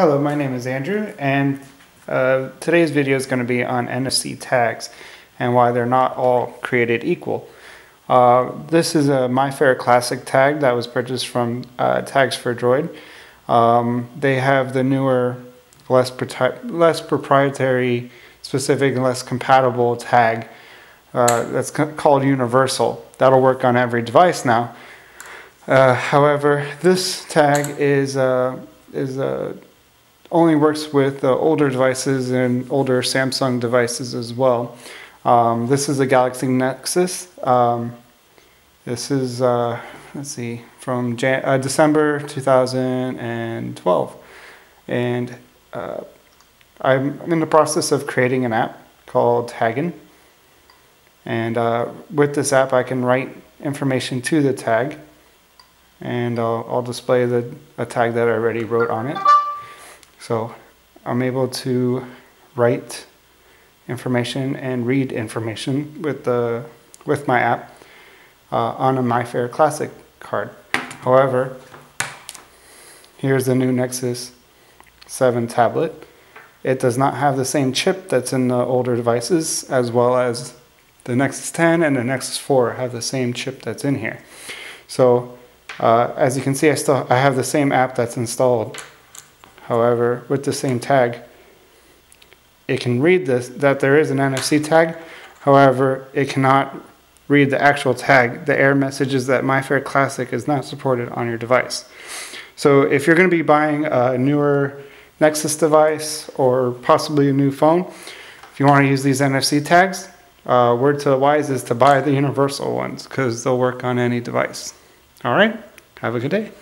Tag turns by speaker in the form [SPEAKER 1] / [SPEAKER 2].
[SPEAKER 1] Hello, my name is Andrew, and uh, today's video is going to be on NFC tags and why they're not all created equal. Uh, this is a Mifare Classic tag that was purchased from uh, Tags for Droid. Um, they have the newer, less, less proprietary, specific, and less compatible tag uh, that's called Universal. That'll work on every device now. Uh, however, this tag is uh, is a only works with uh, older devices and older Samsung devices as well. Um, this is a Galaxy Nexus. Um, this is, uh, let's see, from Jan uh, December 2012. And uh, I'm in the process of creating an app called Taggin. And uh, with this app, I can write information to the tag. And I'll, I'll display the, a tag that I already wrote on it. So I'm able to write information and read information with the with my app uh, on a Mifare Classic card. However, here's the new Nexus 7 tablet. It does not have the same chip that's in the older devices, as well as the Nexus 10 and the Nexus 4 have the same chip that's in here. So, uh, as you can see, I still I have the same app that's installed However, with the same tag, it can read this that there is an NFC tag. However, it cannot read the actual tag. The error message is that Mifare Classic is not supported on your device. So if you're going to be buying a newer Nexus device or possibly a new phone, if you want to use these NFC tags, uh, word to the wise is to buy the universal ones because they'll work on any device. All right, have a good day.